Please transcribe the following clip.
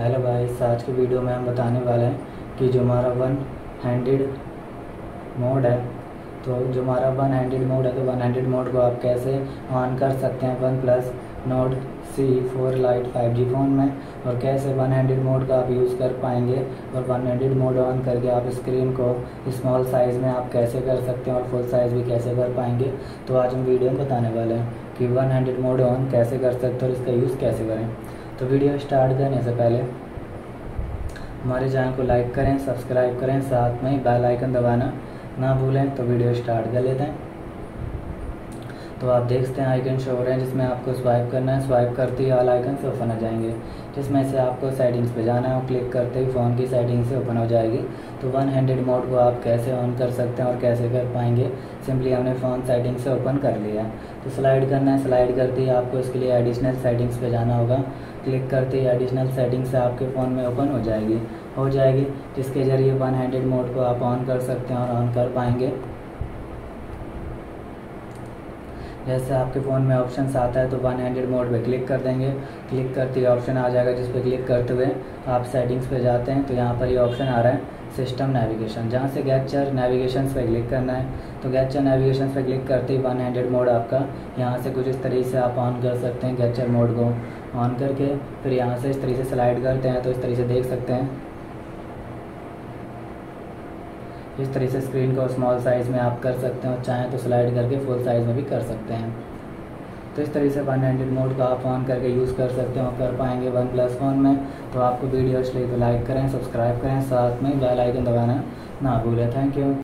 Hello guys, आज की video में हम बताने वाले हैं कि जो हमारा वन हैंडेड मोड है तो जो हमारा वन हैंडेड मोड है तो वन हैंडेड मोड को आप कैसे ऑन कर सकते हैं? OnePlus Nord C four lite five G phone में, और कैसे वन हैंडेड मोड का आप यूज़ कर पाएँगे? और वन हैंडेड मोड ऑन करके आप स्क्रीन को स्मॉल साइज़ में आप कैसे कर सकते हैं, और फुल साइज़ भी कैसे कर पाएँगे? तो आज हम वीडियो में बताने वाले हैं कि वन हैंडेड मोड ऑन कैसे कर सकते हैं, और इसका यूज़ कैसे करें। तो वीडियो स्टार्ट करने से पहले हमारे चैनल को लाइक करें, सब्सक्राइब करें, साथ में ही बेल आइकन दबाना ना भूलें तो वीडियो स्टार्ट कर लेते हैं। तो आप देखते हैं आइकन शो हो रहे हैं, जिसमें आपको स्वाइप करना है। स्वाइप करते ही ऑल आइकन से ओपन हो जाएँगे। जिसमें से आपको सेटिंग्स पे जाना है और क्लिक करते ही फ़ोन की सेटिंग से ओपन हो जाएगी। तो वन हैंडेड मोड को आप कैसे ऑन कर सकते हैं और कैसे कर पाएँगे? सिंपली हमने फ़ोन सेटिंग से ओपन कर लिया तो स्लाइड करना है। स्लाइड करते ही आपको इसके लिए एडिशनल सेटिंग्स पे जाना होगा। क्लिक करते ही एडिशनल सेटिंग से आपके फ़ोन में ओपन हो जाएगी। हो जाएगी, जिसके ज़रिए वन हैंडेड मोड को आप ऑन कर सकते हैं और ऑन कर पाएँगे। जैसे आपके फ़ोन में ऑप्शन आता है तो वन हैंडेड मोड पे क्लिक कर देंगे। क्लिक करते ही ऑप्शन आ जाएगा जिस पर क्लिक करते हुए आप सेटिंग्स पे जाते हैं तो यहाँ पर ये ऑप्शन आ रहा है, सिस्टम नेविगेशन। जहाँ से गैचर नेविगेशन पे क्लिक करना है तो गैचर नेविगेशन पे क्लिक करते ही वन हैंडेड मोड आपका यहाँ से कुछ इस तरीके से आप ऑन कर सकते हैं गैचर मोड को ऑन करके। फिर यहाँ से इस तरीके से स्लाइड करते हैं तो इस तरीके से देख सकते हैं। इस तरह से स्क्रीन को स्मॉल साइज़ में आप कर सकते हैं। और चाहें तो स्लाइड करके फुल साइज़ में भी कर सकते हैं। तो इस तरीके से वन हैंडेड मोड का आप ऑन करके यूज़ कर सकते हैं। कर पाएँगे वन प्लस फ़ोन में। तो आपको वीडियो लगी तो लाइक करें सब्सक्राइब करें। साथ में बेल आइकन दबाना ना भूलें। Thank you